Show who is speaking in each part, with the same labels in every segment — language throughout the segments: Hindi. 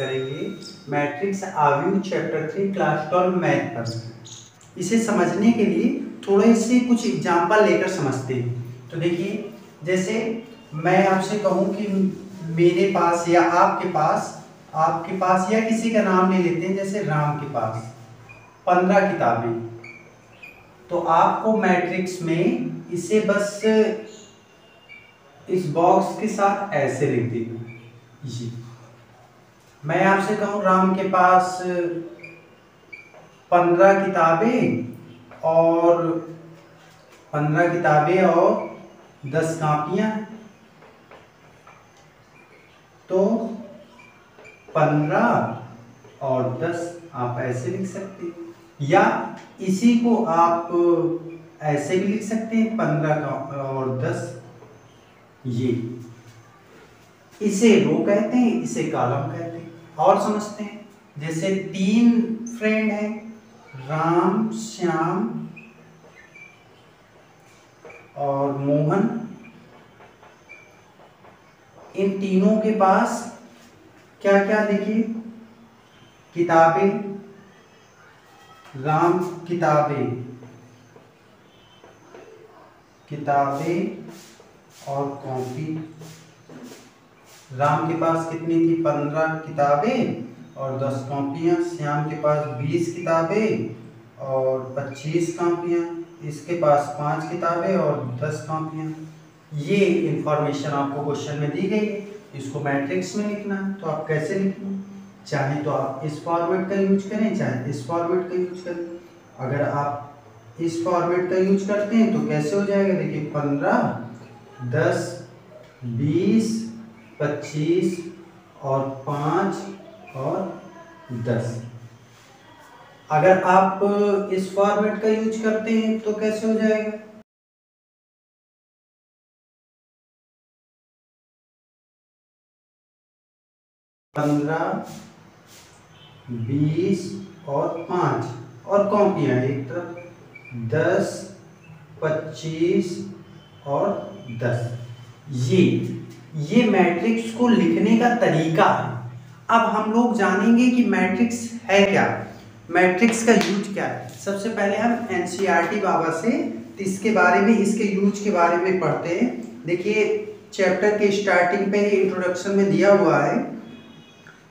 Speaker 1: करेंगे। Matrix आव्यू chapter three, class twelve math पर इसे समझने के लिए थोड़े से कुछ एग्ज़ाम्पल लेकर समझते हैं। तो देखिए, जैसे मैं आपसे कहूँ कि मेरे पास या आपके पास आपके पास या किसी का नाम ले लेते हैं, जैसे राम के पास। पंद्रह किताबें। तो आपको मैट्रिक्स में इसे बस इस बॉक्स के साथ ऐसे लिख देना। जी। मैं आपसे कहूँ, राम के पास, पंद्रह किताबें और पंद्रह किताबें और दस कापियाँ। तो पंद्रह और दस आप ऐसे लिख सकते हैं। या इसी को आप ऐसे भी लिख सकते हैं, पंद्रह और दस। ये, इसे रो कहते हैं, इसे कालम कहते हैं। और समझते हैं। जैसे तीन फ्रेंड हैं, राम, श्याम और मोहन। इन तीनों के पास क्या क्या देखिए? किताबें। राम, किताबें। किताबें और कॉपी। राम के पास कितनी थी? पंद्रह किताबें और दस कॉपियाँ। श्याम के पास बीस किताबें और पच्चीस कॉपियाँ। इसके पास पाँच किताबें और दस कॉपियाँ। ये इंफॉर्मेशन आपको क्वेश्चन में दी गई है। इसको मैट्रिक्स में लिखना। तो आप कैसे लिखें चाहे तो आप इस फॉर्मेट का यूज़ करें, चाहे इस फॉर्मेट का यूज़ करें। अगर आप इस फॉर्मेट का यूज़ करते हैं तो कैसे हो जाएगा? देखिए, पंद्रह, दस, बीस पच्चीस और पाँच और दस। अगर आप इस फॉर्मेट का यूज़ करते हैं तो कैसे हो जाएगा? पंद्रह, बीस और पाँच। और कॉपियाँ एक तरफ़? दस, पच्चीस और दस। ये ये मैट्रिक्स को लिखने का तरीका है। अब हम लोग जानेंगे कि मैट्रिक्स है क्या। मैट्रिक्स का यूज़ क्या है। सबसे पहले हम एन बाबा से इसके बारे में, इसके यूज़ के बारे में पढ़ते हैं। देखिए चैप्टर के स्टार्टिंग पे इंट्रोडक्शन में दिया हुआ है।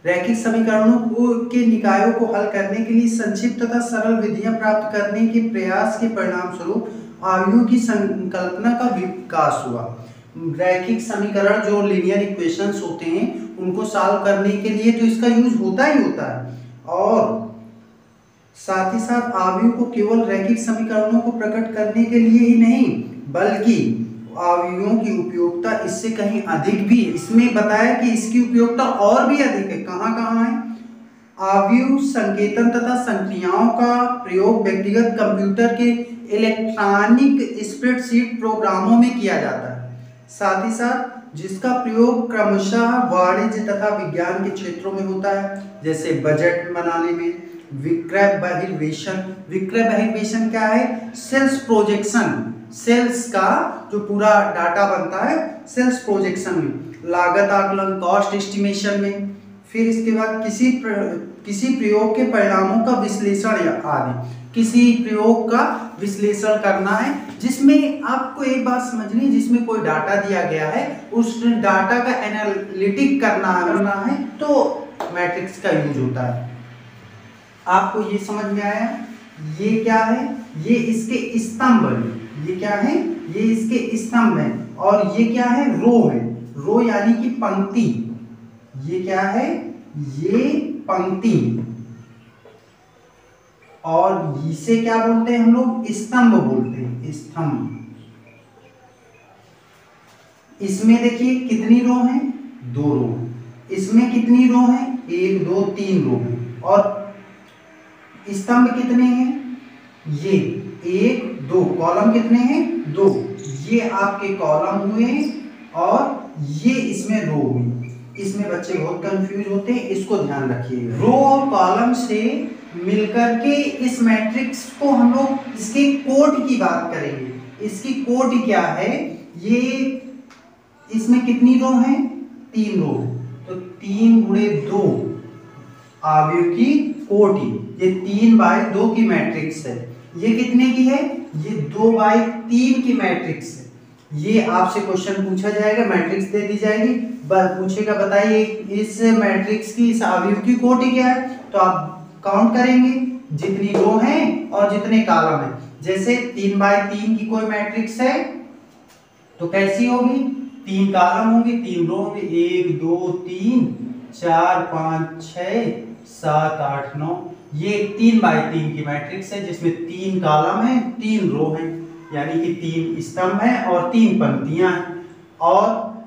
Speaker 1: रैखिक समीकरणों को, के निकायों को हल करने के लिए संक्षिप्त तथा सरल विधियाँ प्राप्त करने के प्रयास के परिणाम स्वरूप आयु की संकल्पना का विकास हुआ। रैखिक समीकरण जो लीनियर इक्वेशंस होते हैं, उनको सॉल्व करने के लिए तो इसका यूज़ होता ही होता है। और साथ ही साथ आयु को केवल रैखिक समीकरणों को प्रकट करने के लिए ही नहीं, बल्कि अवयवों की उपयोगिता इससे कहीं अधिक भी है। इसमें बताया कि इसकी उपयोगिता और भी अधिक है। कहाँ कहाँ है? आवयु संकेतन तथा संक्रियाओं का प्रयोग व्यक्तिगत कंप्यूटर के इलेक्ट्रॉनिक स्प्रेडशीट प्रोग्रामों में किया जाता है। साथ ही साथ जिसका प्रयोग क्रमशः वाणिज्य तथा विज्ञान के क्षेत्रों में होता है जैसे बजट बनाने में विक्रय बहिर्वेशन। विक्रय बहिर्वेशन क्या है? सेल्स प्रोजेक्शन सेल्स का जो पूरा डाटा बनता है सेल्स प्रोजेक्शन में। लागत आकलन कॉस्ट एस्टिमेशन में। फिर इसके बाद किसी प्र, किसी प्रयोग के परिणामों का विश्लेषण या आदि। किसी प्रयोग का विश्लेषण करना है, जिसमें आपको एक बात समझनी जिसमें कोई डाटा दिया गया है, उस डाटा का एनालिटिक करना करना है तो मैट्रिक्स का यूज़ होता है। आपको ये समझ में आया? ये क्या है? ये इसके स्तंभ है। ये क्या है? ये इसके स्तंभ है। और ये क्या है? रो है। रो यानी कि पंक्ति। ये क्या है? ये पंक्ति। और इसे क्या बोलते हैं हम लोग? स्तंभ बोलते हैं, स्तंभ। इसमें देखिए कितनी रो है? दो रो। इसमें कितनी रो है? एक, दो, तीन रो है। और स्तंभ कितने हैं? ये, एक, दो। कॉलम कितने हैं? दो। ये आपके कॉलम हुए और ये इसमें रो हुई। इसमें बच्चे बहुत कंफ्यूज होते हैं, इसको ध्यान रखिए। रो और कॉलम से मिलकर के इस मैट्रिक्स को हम लोग इसके कोड की बात करेंगे। इसकी कोड क्या है? ये इसमें कितनी रो है? तीन रो तो तीन गुणे दो आव्यूह की कोटि ये तीन बाय दो की मैट्रिक्स है। ये कितने की है? ये दो बाय तीन की मैट्रिक्स है। ये आपसे क्वेश्चन पूछा जाएगा मैट्रिक्स दे दी जाएगी। पूछेगा, बताइए, इस मैट्रिक्स की इस की कोटि क्या है? तो आप काउंट करेंगे, जितनी रो है और जितने कॉलम है। जैसे तीन बाय तीन की कोई मैट्रिक्स है तो कैसी होगी? तीन कॉलम होंगे, तीन रो होंगे, एक, दो, तीन, चार, पाँच, छ, सात, आठ, नौ। ये तीन बाय तीन की मैट्रिक्स है, जिसमें तीन कॉलम है, तीन रो है। यानी कि तीन स्तंभ है और तीन पंक्तियाँ हैं। और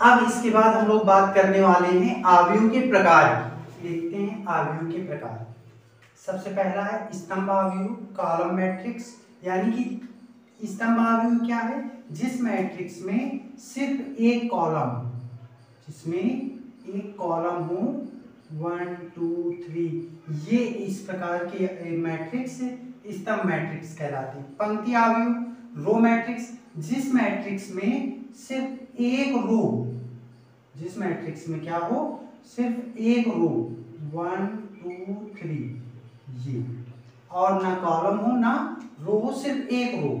Speaker 1: अब इसके बाद हम लोग बात करने वाले हैं आवयु के प्रकार देखते हैं आवयु के प्रकार। सबसे पहला है स्तंभ आव्यूह कॉलम मैट्रिक्स यानी कि स्तंभ आवयु क्या है? जिस मैट्रिक्स में सिर्फ़ एक कॉलम जिसमें एक कॉलम हो वन टू थ्री ये इस प्रकार के मैट्रिक्स स्तंभ मैट्रिक्स कहलाते हैं। पंक्ति आवयु रो मैट्रिक्स जिस मैट्रिक्स में सिर्फ़ एक रो जिस मैट्रिक्स में क्या हो? सिर्फ़ एक रो वन टू थ्री ये। और ना कॉलम हो, ना रो हो, सिर्फ़ एक रो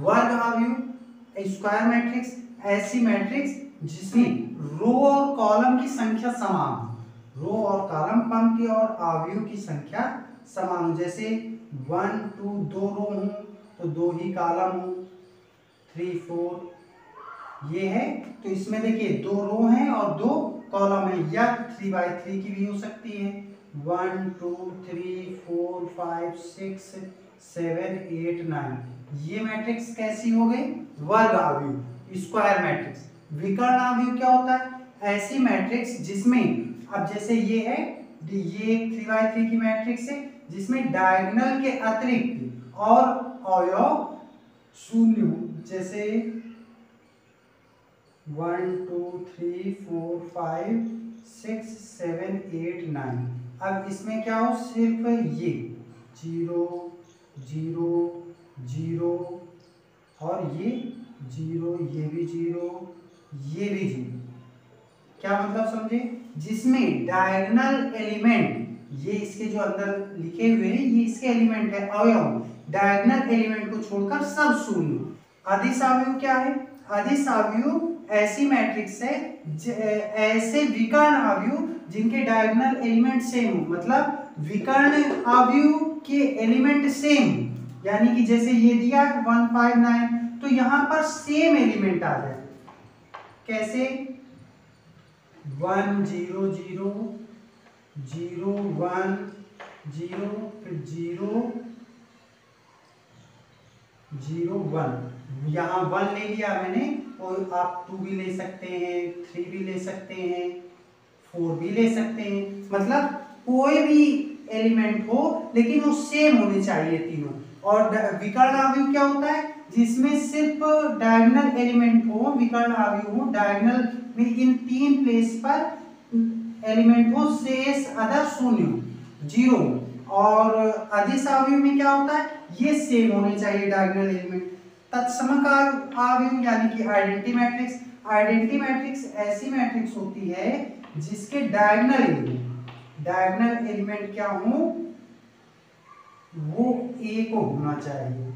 Speaker 1: वर्ग आव्यूह स्क्वायर मैट्रिक्स ऐसी मैट्रिक्स जिसमें रो और कॉलम की संख्या समान रो और कॉलम पंक्ति और आव्यूह की संख्या समान जैसे वन टू दो रो हूँ तो दो ही कॉलम हो। थ्री फोर ये है तो इसमें देखिए दो रो हैं और दो कॉलम है। या थ्री बाई थ्री की भी हो सकती है। One two three four five six seven eight nine ये मैट्रिक्स कैसी हो गई? वर्ग आव्यूह स्क्वायर मैट्रिक्स विकर्ण आव्यूह क्या होता है? ऐसी मैट्रिक्स जिसमें, अब जैसे ये है, ये एक थ्री बाई थ्री की मैट्रिक्स है, जिसमें डायगोनल के अतिरिक्त और अवयव शून्य जैसे one, two, three, four, five, six, seven, eight, nine. अब इसमें क्या हो? सिर्फ़ ये। Zero zero zero. और ये ज़ीरो, ये भी ज़ीरो, ये भी ज़ीरो। क्या मतलब समझे? जिसमें डायगनल एलिमेंट ये इसके जो अंदर लिखे हुए हैं, ये इसके एलिमेंट है। अवयव डायगनल एलिमेंट को छोड़कर सब शून्य। अधिस अवयव क्या है? अधिस अवयव ऐसी मैट्रिक्स है ऐसे विकर्ण अवयव जिनके डायगोनल एलिमेंट सेम हो। मतलब विकर्ण अवयव के एलिमेंट सेम यानी कि जैसे ये दिया वन फाइव नाइन तो यहाँ पर सेम एलिमेंट आ जाए। कैसे? One zero zero zero one zero फिर ज़ीरो ज़ीरो वन यहाँ वन ले लिया मैंने और आप टू भी ले सकते हैं थ्री भी ले सकते हैं फोर भी ले सकते हैं। मतलब कोई भी एलिमेंट हो, लेकिन वो सेम होने चाहिए तीनों। और विकर्ण आव्यूह क्या होता है? जिसमें सिर्फ़ डायगनल एलिमेंट हो, विकर्ण आव्यूह हो डायगोनल में इन तीन प्लेस पर एलिमेंट हो, शेष अदर शून्य ज़ीरो और अधिस अवयव में क्या होता है? ये सेम होने चाहिए डायगनल एलिमेंट तत्समक अवयव यानी कि आइडेंटिटी मैट्रिक्स आइडेंटिटी मैट्रिक्स ऐसी मैट्रिक्स होती है जिसके डायगोनल एलिमेंट डायगोनल एलिमेंट क्या हो? वो एक होना चाहिए।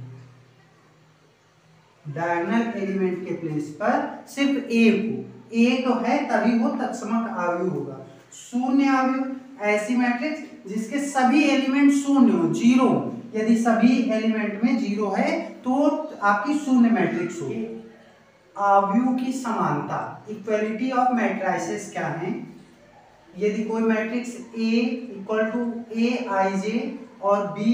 Speaker 1: डायगोनल एलिमेंट के प्लेस पर सिर्फ़ एक हो एक है तभी वो तत्समक अवयव होगा। शून्य अवयव ऐसी मैट्रिक्स जिसके सभी एलिमेंट शून्य हो ज़ीरो यदि सभी एलिमेंट में ज़ीरो है तो आपकी शून्य मैट्रिक्स होगी। अवयव की समानता इक्वलिटी ऑफ़ मैट्राइसिस क्या है? यदि कोई matrix A equal to A I J और B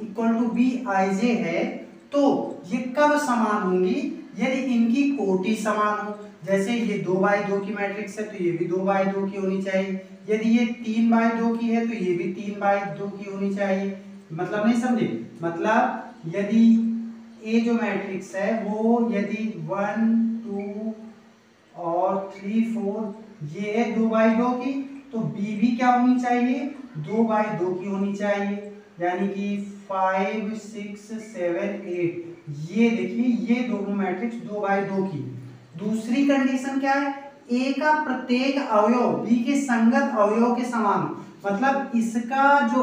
Speaker 1: equal to B I J है तो ये कब समान होंगी? यदि इनकी कोटि समान हो, जैसे ये दो बाई दो की मैट्रिक्स है तो ये भी दो बाई दो की होनी चाहिए। यदि ये तीन बाई दो की है तो ये भी तीन बाई दो की होनी चाहिए। मतलब नहीं समझे? मतलब यदि ए जो मैट्रिक्स है, वो यदि वन टू और थ्री फोर ये है दो बाई दो की तो बी भी क्या होनी चाहिए? दो बाई दो की होनी चाहिए। यानी कि फाइव सिक्स सेवन एट ये देखिए, ये दोनों मैट्रिक्स दो बाई दो की। दूसरी कंडीशन क्या है? ए का प्रत्येक अवयव बी के संगत अवयव के समान। मतलब इसका जो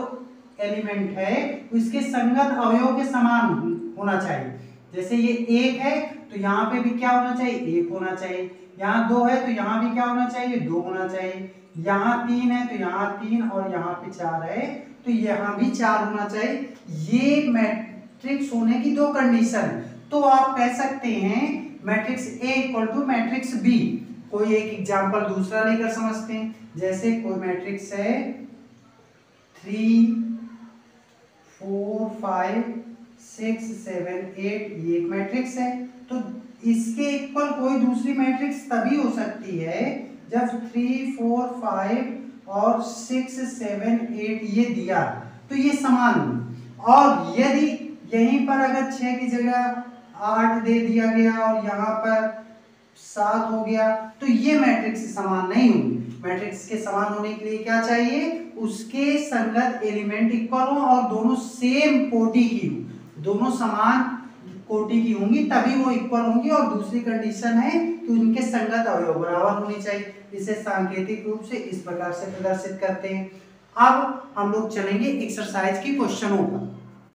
Speaker 1: एलिमेंट है उसके संगत अवयव के समान होना चाहिए। जैसे ये एक है तो यहाँ पे भी क्या होना चाहिए? एक होना चाहिए। यहाँ दो है तो यहाँ भी क्या होना चाहिए? दो होना चाहिए। यहाँ तीन है तो यहाँ तीन, और यहाँ पे चार है तो यहाँ भी चार होना चाहिए। ये मैट्रिक्स होने की दो कंडीशन तो आप कह सकते हैं matrix A equal to matrix B कोई एक एग्जांपल दूसरा लेकर समझते। हैं जैसे कोई मैट्रिक्स है three four, five, six, seven, eight, ये एक मैट्रिक्स है। तो इसके इक्वल कोई दूसरी मैट्रिक्स तभी हो सकती है जब थ्री, फोर, फाइव और सिक्स, सेवन, एट ये दिया। तो ये समान। और यदि यहीं पर अगर छह की जगह आठ दे दिया गया और यहाँ पर सात हो गया तो ये मैट्रिक्स समान नहीं होंगी। मैट्रिक्स के समान होने के लिए क्या चाहिए? उसके संगत एलिमेंट इक्वल हो और दोनों सेम कोटि की हो। दोनों समान कोटि की होंगी, तभी वो इक्वल होंगी और दूसरी कंडीशन है कि उनके संगत अवयव बराबर होनी चाहिए। इसे सांकेतिक रूप से इस प्रकार से प्रदर्शित करते हैं। अब हम लोग चलेंगे एक्सरसाइज की क्वेश्चनों पर।